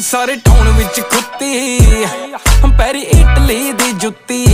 ਸਾਰੇ ਟਾਊਨ ਵਿੱਚ ਕੁੱਤੀ ਪੈਰੀ ਇਟਲੀ ਦੀ ਜੁੱਤੀ।